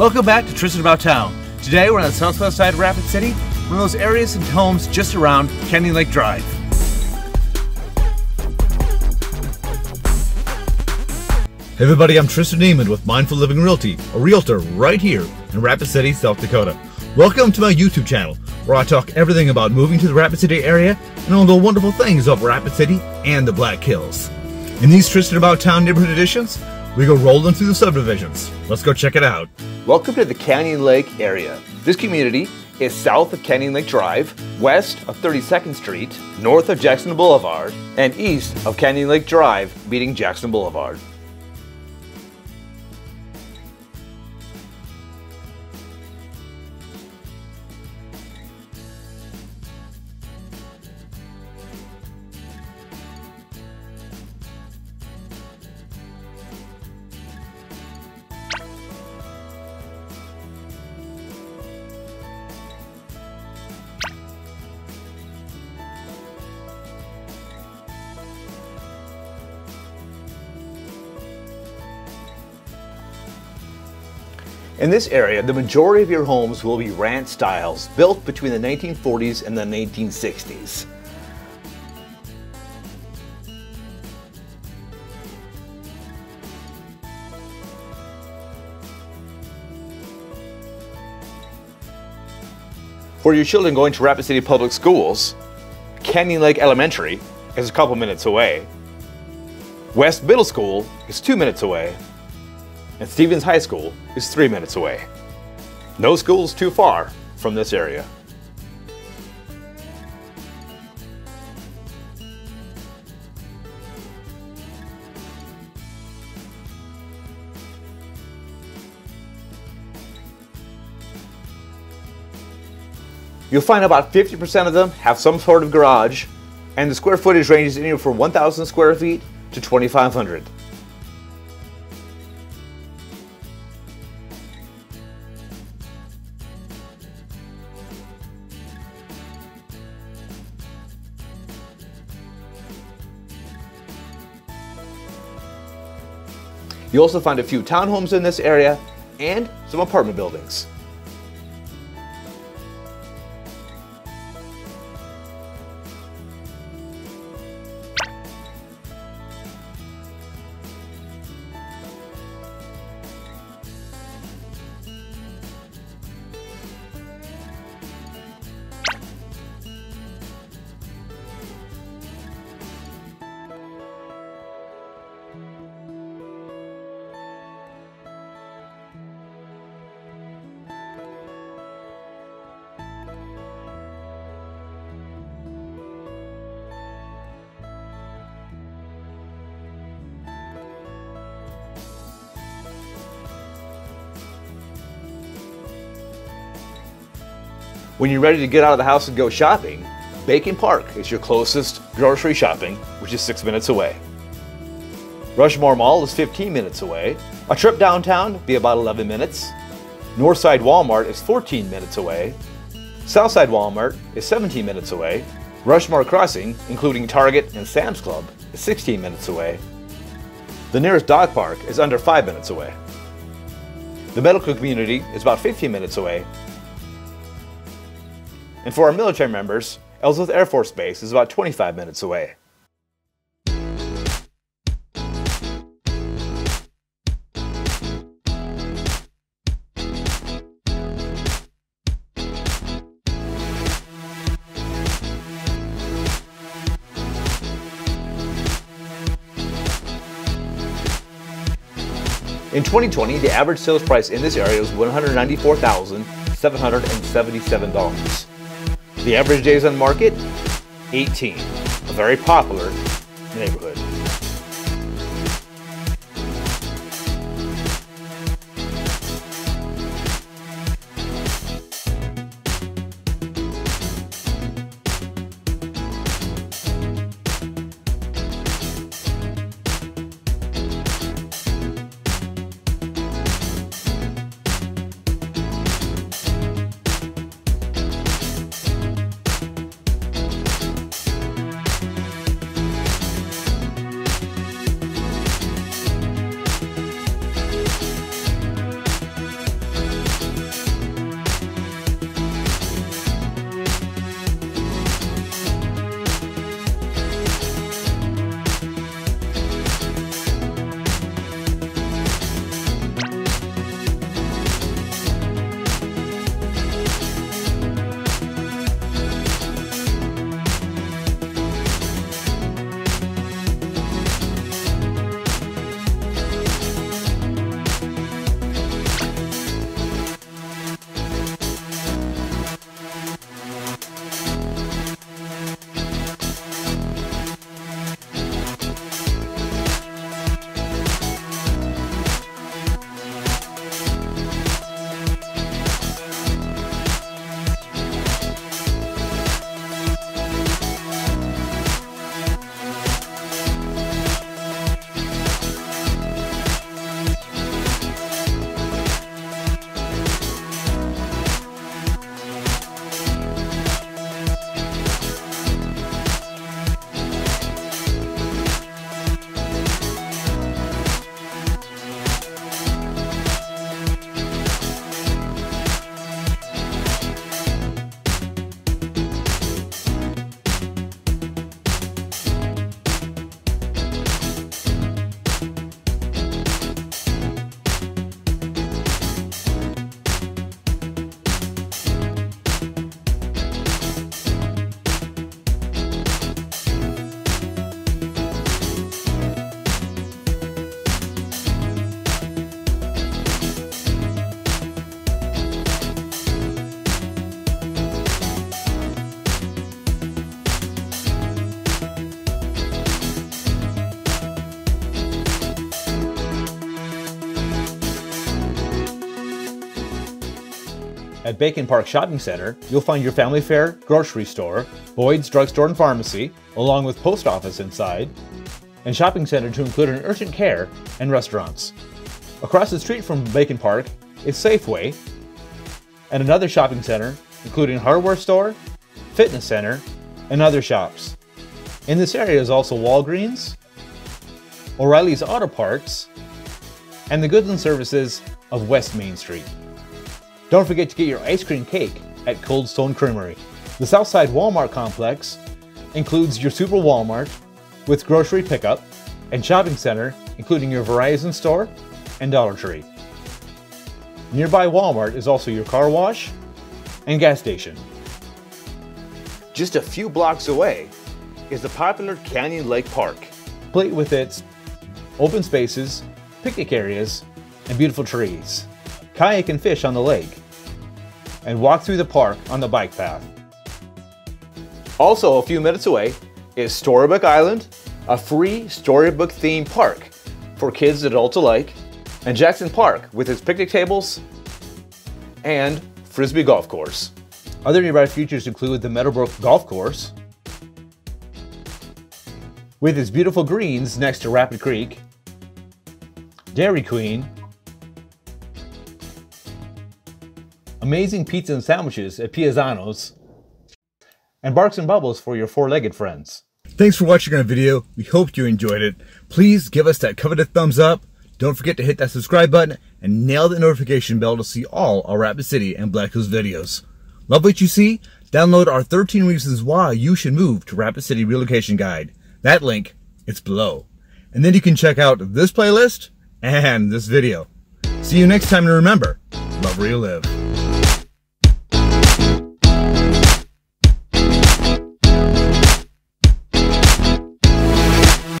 Welcome back to Tristan About Town. Today we're on the southwest side of Rapid City, one of those areas and homes just around Canyon Lake Drive. Hey everybody, I'm Tristan Emond with Mindful Living Realty, a realtor right here in Rapid City, South Dakota. Welcome to my YouTube channel, where I talk everything about moving to the Rapid City area and all the wonderful things of Rapid City and the Black Hills. In these Tristan About Town neighborhood editions, we go rolling through the subdivisions. Let's go check it out. Welcome to the Canyon Lake area. This community is south of Canyon Lake Drive, west of 32nd Street, north of Jackson Boulevard, and east of Canyon Lake Drive, meeting Jackson Boulevard. In this area, the majority of your homes will be ranch styles built between the 1940s and the 1960s. For your children going to Rapid City Public Schools, Canyon Lake Elementary is a couple minutes away. West Middle School is two minutes away and Stevens High School is three minutes away. No schools too far from this area. You'll find about 50% of them have some sort of garage, and the square footage ranges anywhere from 1,000 square feet to 2,500. You also find a few townhomes in this area and some apartment buildings. When you're ready to get out of the house and go shopping, Baken Park is your closest grocery shopping, which is six minutes away. Rushmore Mall is 15 minutes away. A trip downtown be about 11 minutes. Northside Walmart is 14 minutes away. Southside Walmart is 17 minutes away. Rushmore Crossing, including Target and Sam's Club, is 16 minutes away. The nearest dog park is under 5 minutes away. The medical community is about 15 minutes away, and for our military members, Ellsworth Air Force Base is about 25 minutes away. In 2020, the average sales price in this area was $194,777. The average days on market, 18. A very popular neighborhood. At Baken Park Shopping Center, you'll find your family fare, grocery store, Boyd's drugstore and pharmacy, along with post office inside, and shopping center to include an urgent care and restaurants. Across the street from Baken Park is Safeway and another shopping center, including hardware store, fitness center, and other shops. In this area is also Walgreens, O'Reilly's Auto Parts, and the goods and services of West Main Street. Don't forget to get your ice cream cake at Cold Stone Creamery. The Southside Walmart complex includes your Super Walmart with grocery pickup and shopping center, including your Verizon store and Dollar Tree. Nearby Walmart is also your car wash and gas station. Just a few blocks away is the popular Canyon Lake Park, complete with its open spaces, picnic areas, and beautiful trees. Kayak and fish on the lake, and walk through the park on the bike path. Also, a few minutes away is Storybook Island, a free storybook themed park for kids and adults alike, and Jackson Park with its picnic tables and Frisbee Golf Course. Other nearby features include the Meadowbrook Golf Course, with its beautiful greens next to Rapid Creek, Dairy Queen, amazing pizza and sandwiches at Piazzano's, and Barks and Bubbles for your four-legged friends. Thanks for watching our video. We hope you enjoyed it. Please give us that coveted thumbs up. Don't forget to hit that subscribe button and nail the notification bell to see all our Rapid City and Black Hills videos. Love what you see? Download our 13 reasons why you should move to Rapid City Relocation Guide. That link, it's below. And then you can check out this playlist and this video. See you next time and remember, love where you live.